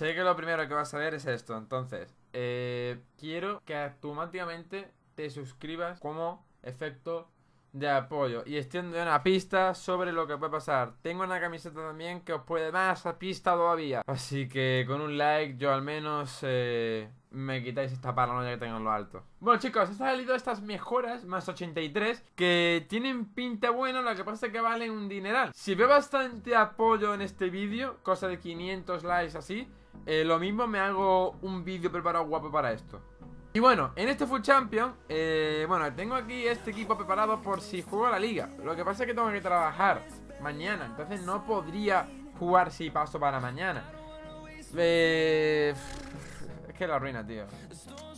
sé que lo primero que vas a ver es esto. Entonces, eh, quiero que automáticamente te suscribas como efecto de apoyo y extiende una pista sobre lo que puede pasar. Tengo una camiseta también que os puede dar esa pista todavía. Así que con un like yo al menos eh, me quitáis esta paranoia que tengo en lo alto. Bueno chicos, he salido estas mejoras más 83 que tienen pinta buena, lo que pasa es que valen un dineral. Si veo bastante apoyo en este vídeo, cosa de 500 likes así, eh, lo mismo me hago un vídeo preparado guapo para esto. Y bueno, en este Full Champion, eh, bueno, tengo aquí este equipo preparado por si juego a la liga. Lo que pasa es que tengo que trabajar mañana, entonces no podría jugar si paso para mañana. Eh, es que la ruina, tío.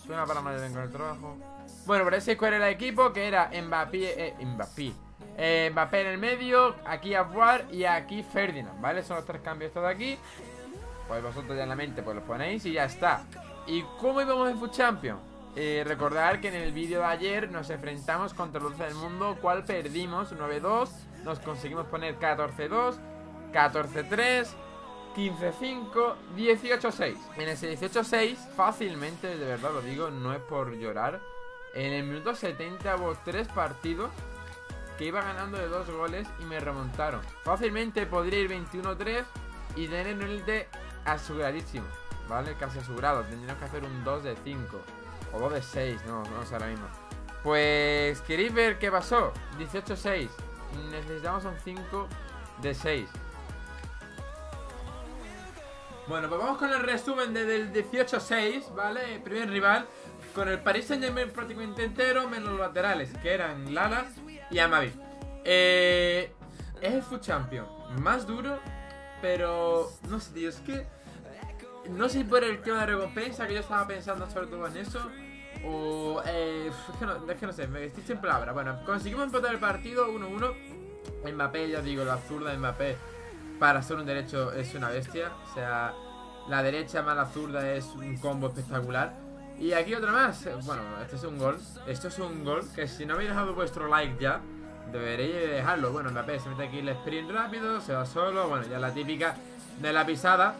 Suena para mañana con el trabajo. Bueno, pero ese era el equipo, que era Mbappé, eh, Mbappé. Mbappé en el medio, aquí Afuar y aquí Ferdinand, ¿vale? Son los tres cambios de aquí. Vosotros ya en la mente pues los ponéis y ya está. ¿Y cómo íbamos en Food Champion? Eh, recordar que en el vídeo de ayer nos enfrentamos contra el del mundo, cual perdimos 9-2, nos conseguimos poner 14-2, 14-3, 15-5, 18-6. En ese 18-6, fácilmente, de verdad lo digo, no es por llorar, en el minuto 70 hubo 3 partidos que iba ganando de 2 goles y me remontaron. Fácilmente podría ir 21-3 y tener un élite aseguradísimo. ¿vale? Casi asegurado. Tendríamos que hacer un 2 de 5. O 2 de 6, no, no sé ahora mismo. Pues, ¿queréis ver qué pasó? 18-6. Necesitamos un 5 de 6. Bueno, pues vamos con el resumen del 18-6, ¿vale? Primer rival. Con el Paris Saint Germain prácticamente entero, menos los laterales, que eran Lala y Amavi. Eh, es el Food Champion más duro, pero no sé, tío, es que no sé por el tema de recompensa, que yo estaba pensando sobre todo en eso. O. Eh, es, que no, es que no sé, me vestís en palabra. Bueno, conseguimos empatar el partido 1-1. Mbappé, ya digo, la zurda de Mbappé para ser un derecho es una bestia. O sea, la derecha más la zurda es un combo espectacular. Y aquí otra más. Bueno, este es un gol. Esto es un gol que si no habéis dejado vuestro like ya, deberéis dejarlo. Bueno, Mbappé se mete aquí el sprint rápido, se va solo. Bueno, ya la típica de la pisada.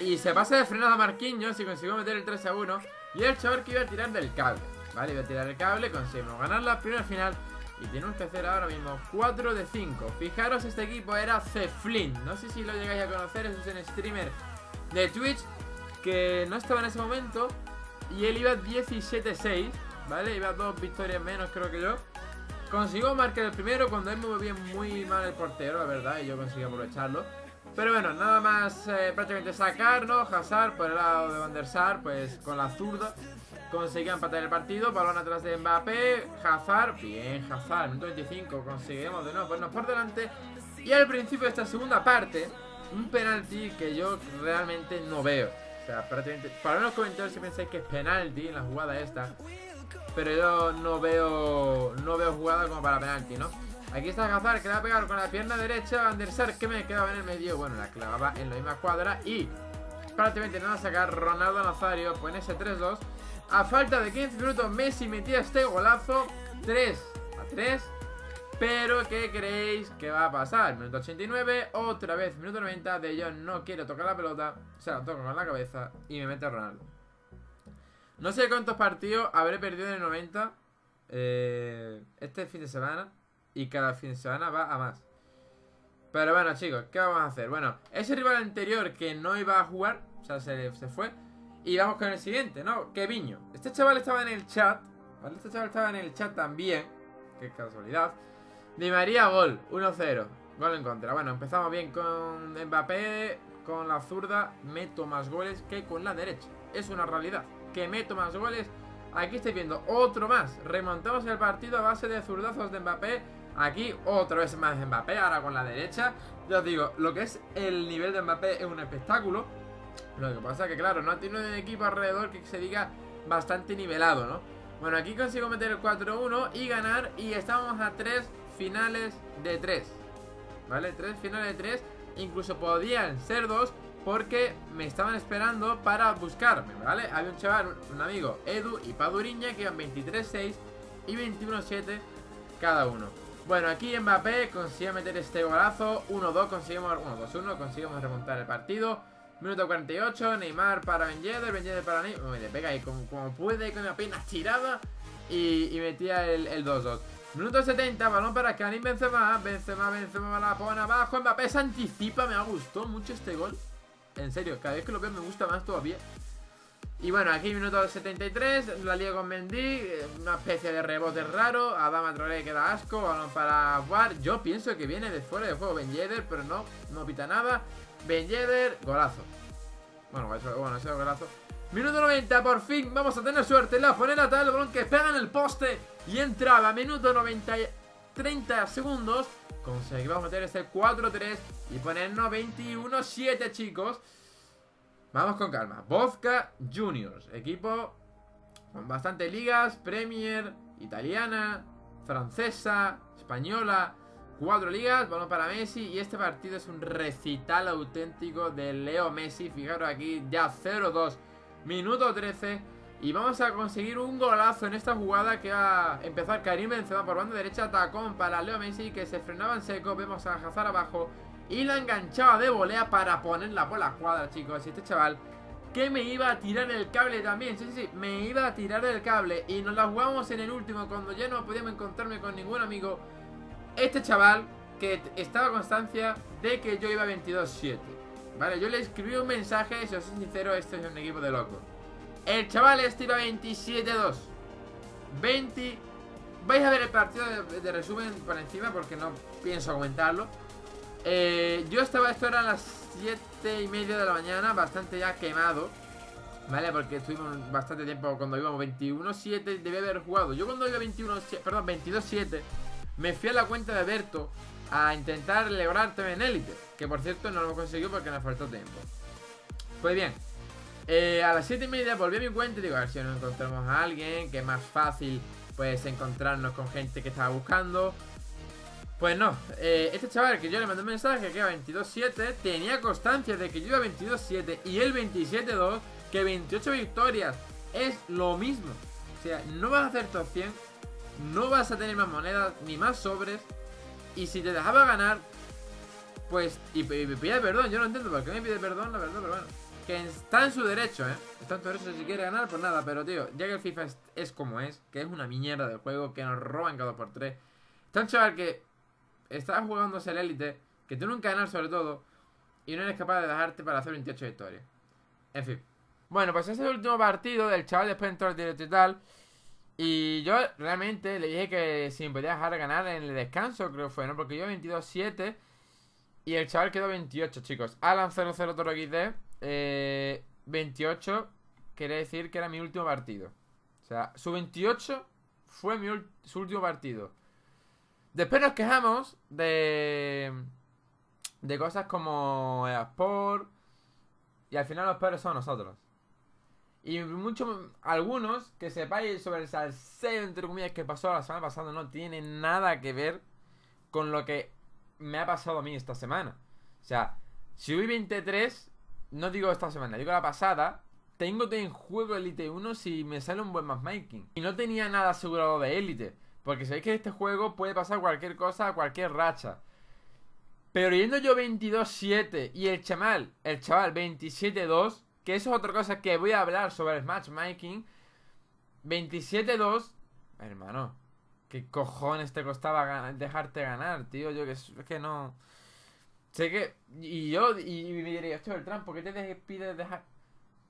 Y se pasa de frenada a Marquinhos y consiguió meter el 3 a 1. Y el chaval que iba a tirar del cable. Vale, iba a tirar el cable, conseguimos ganar la primera final. Y tenemos que hacer ahora mismo 4 de 5. Fijaros, este equipo era Ceflin. No sé si lo llegáis a conocer, es un streamer de Twitch que no estaba en ese momento. Y él iba 17-6, ¿vale? Iba dos victorias menos, creo que yo. Consiguió marcar el primero cuando él me movía muy mal el portero, la verdad, y yo conseguí aprovecharlo. Pero bueno, nada más eh, prácticamente sacarnos. Hazard por el lado de Van der Sar, pues con la zurda conseguía empatar el partido. Balón atrás de Mbappé. Hazard, bien, Hazard, minuto 25. Conseguimos de nuevo ponernos por delante. Y al principio de esta segunda parte, un penalti que yo realmente no veo. O sea, prácticamente. Para en los comentarios si pensáis que es penalti en la jugada esta. Pero yo no veo. No veo jugada como para penalti, ¿no? Aquí está Hazard que le va a pegar con la pierna derecha Van der Sar que me quedaba en el medio Bueno, la clavaba en la misma cuadra Y prácticamente nada a sacar Ronaldo Nazario en ese 3-2 A falta de 15 minutos Messi metía este golazo 3 a 3 pero, ¿qué creéis que va a pasar? Minuto 89, otra vez, minuto 90 De John no quiere tocar la pelota Se la toca con la cabeza y me mete Ronaldo No sé cuántos partidos habré perdido en el 90 eh, Este fin de semana y cada fin de semana va a más. Pero bueno, chicos, ¿qué vamos a hacer? Bueno, ese rival anterior que no iba a jugar, o sea, se, fue. Y vamos con el siguiente, ¿no? Que viño. Este chaval estaba en el chat, ¿vale? Este chaval estaba en el chat también. Qué casualidad. Di María, gol, 1-0. Gol en contra. Bueno, empezamos bien con Mbappé, con la zurda. Meto más goles que con la derecha. Es una realidad. Que meto más goles. Aquí estáis viendo otro más. Remontamos el partido a base de zurdazos de Mbappé Aquí otra vez más Mbappé, ahora con la derecha. Ya os digo, lo que es el nivel de Mbappé es un espectáculo. Lo que pasa es que, claro, no tiene un equipo alrededor que se diga bastante nivelado, ¿no? Bueno, aquí consigo meter el 4-1 y ganar. Y estamos a tres finales de 3. ¿Vale? Tres finales de 3. Incluso podían ser dos porque me estaban esperando para buscarme, ¿vale? Había un chaval, un amigo, Edu y Paduriña, que iban 23-6 y 21-7 cada uno. Bueno, aquí Mbappé consigue meter este golazo 1-2, conseguimos 1-2-1, conseguimos remontar el partido Minuto 48, Neymar para Ben Yedder, para Neymar. Me pega ahí como, como puede, con una pena tirada. Y, y metía el 2-2. Minuto 70, balón para Karim Benzema. Benzema, Benzema la pone abajo. Mbappé se anticipa. Me ha gustado mucho este gol. En serio, cada vez que lo veo me gusta más todavía. Y bueno, aquí minuto 73, la liga con Mendy, eh, una especie de rebote raro, Adama Traoré queda asco, balón para War, yo pienso que viene de fuera de juego Ben Yedder, pero no, no pita nada, Ben Yedder, golazo. Bueno, eso, bueno, ese golazo. Minuto 90, por fin, vamos a tener suerte, la pone la tal, el balón que pega en el poste y entraba, minuto 90, 30 segundos, conseguimos meter ese 4-3 y ponernos 21-7 chicos. Vamos con calma. Vodka Juniors. Equipo con bastantes ligas. Premier, italiana, francesa, española. Cuatro ligas, balón para Messi. Y este partido es un recital auténtico de Leo Messi. Fijaros aquí, ya 0-2. Minuto 13. Y vamos a conseguir un golazo en esta jugada que va a empezar Karim Benzema por banda derecha. Tacón para Leo Messi que se frenaba en seco. Vemos a Hazard abajo. Y la enganchaba de volea para ponerla por la cuadra, chicos. Y este chaval que me iba a tirar el cable también. Sí, sí, sí, me iba a tirar el cable. Y nos la jugamos en el último cuando ya no podíamos encontrarme con ningún amigo. Este chaval que estaba constancia de que yo iba 22-7. Vale, yo le escribí un mensaje, si os soy sincero, este es un equipo de loco. El chaval este iba 27-2. 20... Vais a ver el partido de resumen por encima porque no pienso comentarlo. Eh, yo estaba, esto era a las 7 y media de la mañana, bastante ya quemado. ¿Vale? Porque estuvimos bastante tiempo cuando íbamos 21-7, debía haber jugado. Yo cuando iba 21 perdón, 22-7, me fui a la cuenta de Berto a intentar lograrte en élite. Que por cierto no lo conseguido porque me faltó tiempo. Pues bien, eh, a las 7 y media volví a mi cuenta y digo, a ver si nos encontramos a alguien, que es más fácil pues encontrarnos con gente que estaba buscando. Pues no, eh, este chaval que yo le mandé un mensaje que iba 22-7 Tenía constancia de que yo iba 22-7 Y él 27-2 Que 28 victorias es lo mismo O sea, no vas a hacer top 100 No vas a tener más monedas Ni más sobres Y si te dejaba ganar Pues, y, me pide perdón, yo no entiendo por qué me pide perdón, la verdad, pero bueno Que está en su derecho, eh Está en su derecho si quiere ganar, pues nada Pero tío, ya que el FIFA es, como es Que es una mierda de juego, que nos roban cada por tres Está un chaval que estás jugándose el élite, que tú nunca ganas sobre todo, y no eres capaz de dejarte para hacer 28 victorias. En fin. Bueno, pues ese es el último partido del chaval después entró el directo y tal. Y yo realmente le dije que si me podía dejar ganar en el descanso, creo que fue, ¿no? Porque yo 22-7 y el chaval quedó 28, chicos. Alan 00 Toro XD, eh, 28 quiere decir que era mi último partido. O sea, su 28 fue mi su último partido. Después nos quejamos de. de cosas como Sport. Y al final los peores son nosotros. Y muchos, algunos que sepáis sobre el salseo, entre comillas, que pasó la semana pasada, no tiene nada que ver con lo que me ha pasado a mí esta semana. O sea, si hoy 23, no digo esta semana, digo la pasada, tengo en juego Elite 1 si me sale un buen matchmaking. Y no tenía nada asegurado de Elite. Porque sabéis que este juego puede pasar cualquier cosa, cualquier racha. Pero yendo yo 22-7 y el chaval, el chaval 27-2, que eso es otra cosa que voy a hablar sobre el matchmaking. 27-2, hermano, ¿qué cojones te costaba dejarte ganar, tío? Yo que es que no. Sé que. Y yo, y, me diría, el trampo, ¿por qué te pides dejar?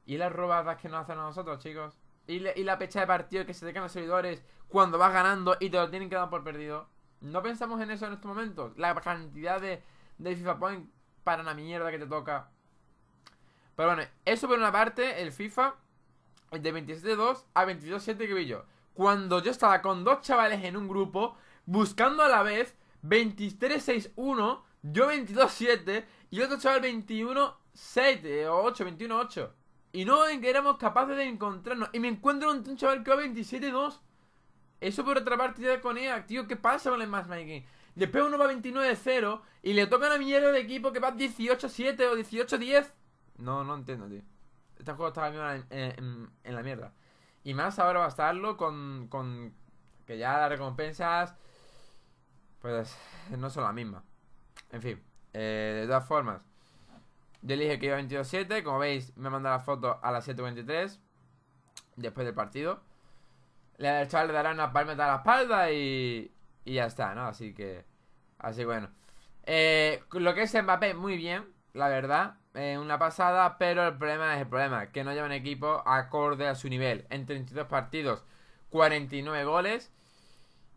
Y las robadas que nos hacen a nosotros, chicos. Y, la pecha de partido que se te caen los servidores cuando vas ganando y te lo tienen que dar por perdido. No pensamos en eso en estos momentos. La cantidad de, de FIFA Point para una mierda que te toca. Pero bueno, eso por una parte, el FIFA, de 27-2 a 22-7 que vi. Cuando yo estaba con dos chavales en un grupo, buscando a la vez 23-6-1, yo 22-7 y otro chaval 21-7 o 8, 21-8. Y no éramos capaces de encontrarnos. Y me encuentro un chaval que va 27-2. Eso por otra partida con EA, tío. ¿Qué pasa con el matchmaking? Después uno va 29-0 y le toca una mierda de equipo que va 18-7 o 18-10. No, no entiendo, tío. Este juego está en, en, en, la mierda. Y más ahora va a estarlo con, con que ya las recompensas, pues no son las mismas. En fin, eh, de todas formas, Yo le dije que iba 22-7. Como veis, me manda la foto a las 7.23. Después del partido. El chaval le dará una palmeta a la espalda y, y ya está, ¿no? Así que... Así bueno. Eh, lo que es Mbappé, muy bien, la verdad. Eh, una pasada, pero el problema es el problema. Que no lleva un equipo acorde a su nivel. En 32 partidos, 49 goles.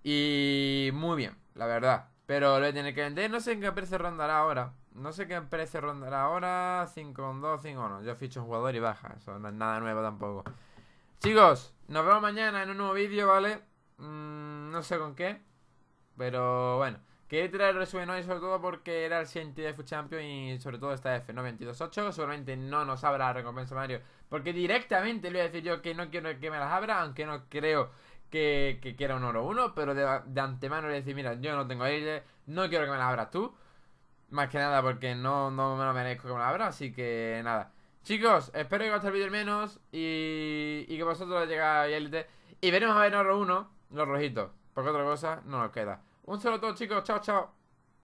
Y muy bien, la verdad. Pero lo voy a tener que vender. No sé en qué precio rondará ahora. No sé qué precio rondará ahora. 5-2, 5-1. Yo ficho un jugador y baja. Eso no es nada nuevo tampoco. Chicos, nos vemos mañana en un nuevo vídeo, ¿vale? Mm, no sé con qué. Pero bueno. Quería traer el resumen hoy sobre todo porque era el siguiente de Food Champion y sobre todo esta F, ¿no? 22.8. Seguramente no nos abra la recompensa Mario. Porque directamente le voy a decir yo que no quiero que me las abra, aunque no creo que, quiera un oro 1. Pero de, antemano le decir, mira, yo no tengo aire, no quiero que me las abras tú. Más que nada porque no, no me lo merezco que me las abra, así que nada. Chicos, espero que os el vídeo menos y, y que vosotros llegáis a élite. Y veremos a ver en oro 1 los rojitos, porque otra cosa no nos queda. Un saludo a todos chicos, chao, chao.